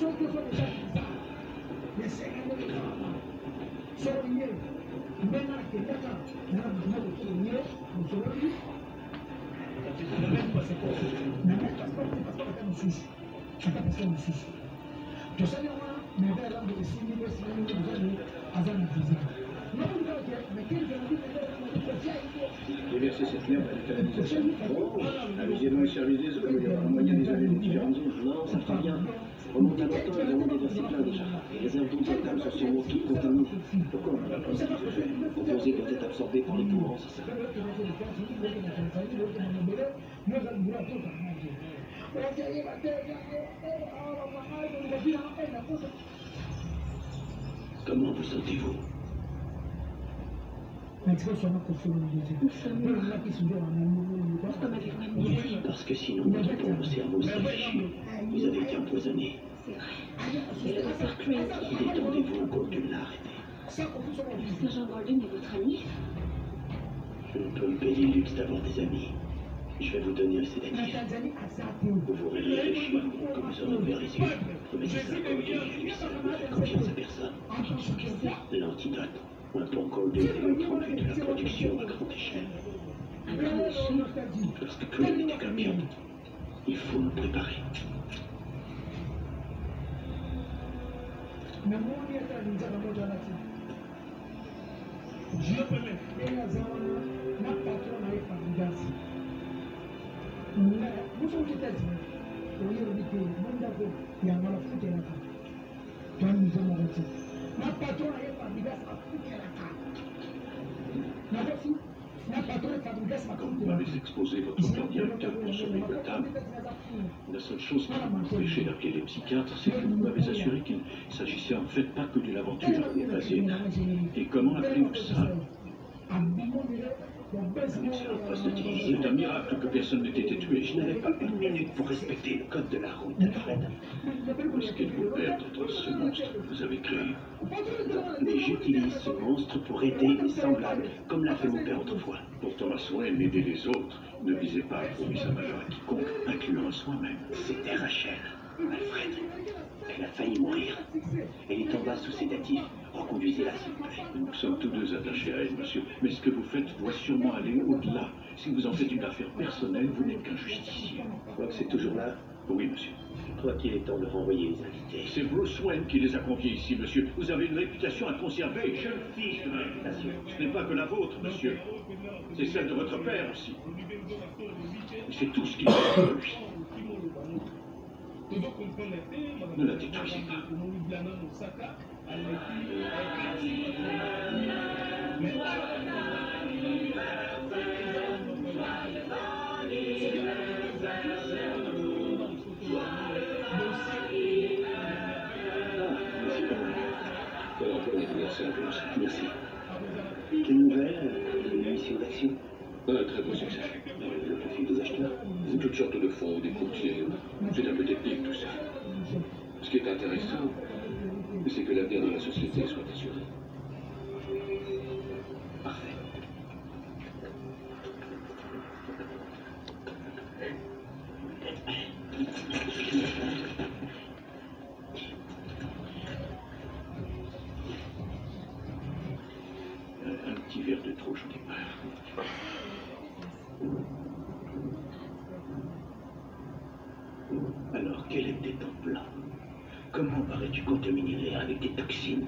soki ozobeta biza nesenga ndekekama soki ye mbena akendaka na mama mokiye mozolobi namepasepasepasepasepata mosusu ata paseport mosusu tosali wana mevela lango esimbi esimbi ozali aza na viza Versé cette. Ah, mais j'ai même servisé, c'est comme il y a un moyen des années de différentes zones. Non, ça fait bien. Remonte à longtemps, ils ont déversé plein déjà. Les réserves d'eau potable sont sur l'eau qui contamine. Pourquoi on n'a pas ça Composé doit être absorbé par les poumons, c'est ça. Comment vous sentez-vous? Parce que sinon, votre pauvre cerveau serait fichu. Vous avez été empoisonné. C'est vrai. Et le docteur Crazy. Détendez-vous, encore tu l'as arrêté. Sergent Golden est votre ami Je ne peux me payer le luxe d'avoir des amis. Je vais vous donner un sédatif. Vous vous réfléchir comme vous aurez ouvert les yeux. Remettez ça et lui seul. Ne faites confiance à personne. L'antidote. Un est l'autre en vue de la production à grande échelle. Lorsque Claude n'était qu'un pion, il faut nous préparer. Patron fangasi Vous m'avez exposé votre directeur pour sauver Gotham. La seule chose qui m'a empêché d'appeler les psychiatres, c'est que vous m'avez assuré qu'il s'agissait en fait pas que d'une aventure. Et comment appelez-vous ça? C'est un miracle que personne n'ait été tué. Je n'avais pas une minute pour respecter le code de la route, Alfred. Où est-ce qu'êtes-vous perdre dans ce monstre que vous avez créé Mais j'utilise ce monstre pour aider mes semblables, comme l'a fait mon père autrefois. Pour Thomas Wayne, aider les autres ne visait pas à promis sa majeur à quiconque, incluant soi-même. C'était Rachel, Alfred. Elle a failli mourir. Elle est en bas sous sédatif. Reconduisez-la, s'il vous plaît. Nous sommes tous deux attachés à elle, monsieur. Mais ce que vous faites doit sûrement aller au-delà. Si vous en faites une affaire personnelle, vous n'êtes qu'un justicier. Je crois que c'est toujours là. Oui, monsieur. Je crois qu'il est temps de renvoyer les invités. C'est Bruce Wayne qui les a conviés ici, monsieur. Vous avez une réputation à conserver. Je me fiche de réputation. Ce n'est pas que la vôtre, monsieur. C'est celle de votre père aussi. C'est tout ce qu'il fait de lui. Ne la détruisez pas. Merci. Quelle nouvelle? Un très beau succès. Le des acheteurs Toutes sortes de fonds, des courtiers. C'est un peu technique tout ça. Ce qui est intéressant, c'est que l'avenir de la société soit assuré. Parfait. Un, petit verre de trop, j'en ai peur. Alors, quel était ton plan? Comment aurais-tu contaminé l'air avec des toxines?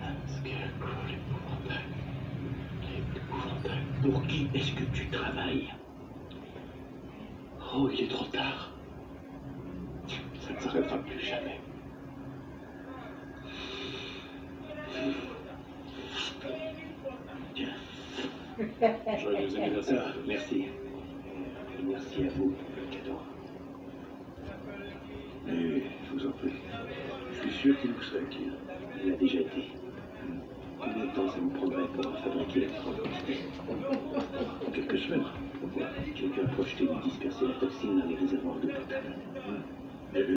L'épouvantail. Pour qui est-ce que tu travailles? Oh, il est trop tard. Ça ne s'arrêtera plus jamais. Tiens, Joyeux anniversaire. merci. Merci à vous cadeau. Et je vous en prie. Je suis sûr qu'il vous serait utile. Il a déjà été. Combien de temps ça me prendrait pour fabriquer la preuve Quelques semaines. Quelqu'un projeté de disperser la toxine dans les réservoirs d'eau potable.